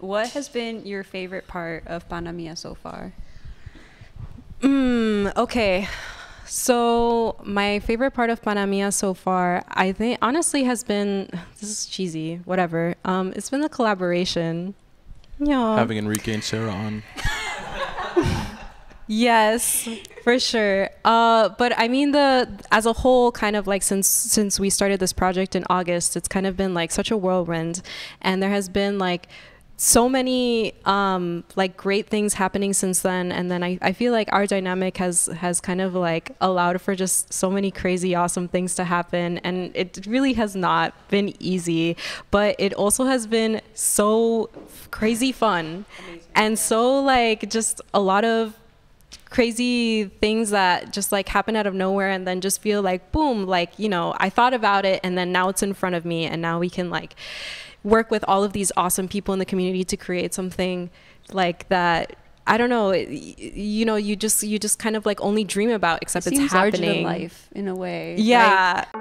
What has been your favorite part of Pana MIA so far? Mm, okay. So my favorite part of Pana MIA so far, I think honestly has been this is cheesy, whatever. Um, it's been the collaboration. Yeah. Having Enrique and Sarah on. Yes, for sure. Uh, but I mean the as a whole, kind of like since since we started this project in August, it's kind of been like such a whirlwind, and there has been like so many um, like great things happening since then and then I, I feel like our dynamic has has kind of like allowed for just so many crazy awesome things to happen and it really has not been easy but it also has been so crazy fun Amazing. and so like just a lot of crazy things that just like happen out of nowhere and then just feel like boom like you know i thought about it and then now it's in front of me and now we can like work with all of these awesome people in the community to create something like that I don't know, you know, you just you just kind of like only dream about except it it's happening. Larger than life in a way. Yeah. Like,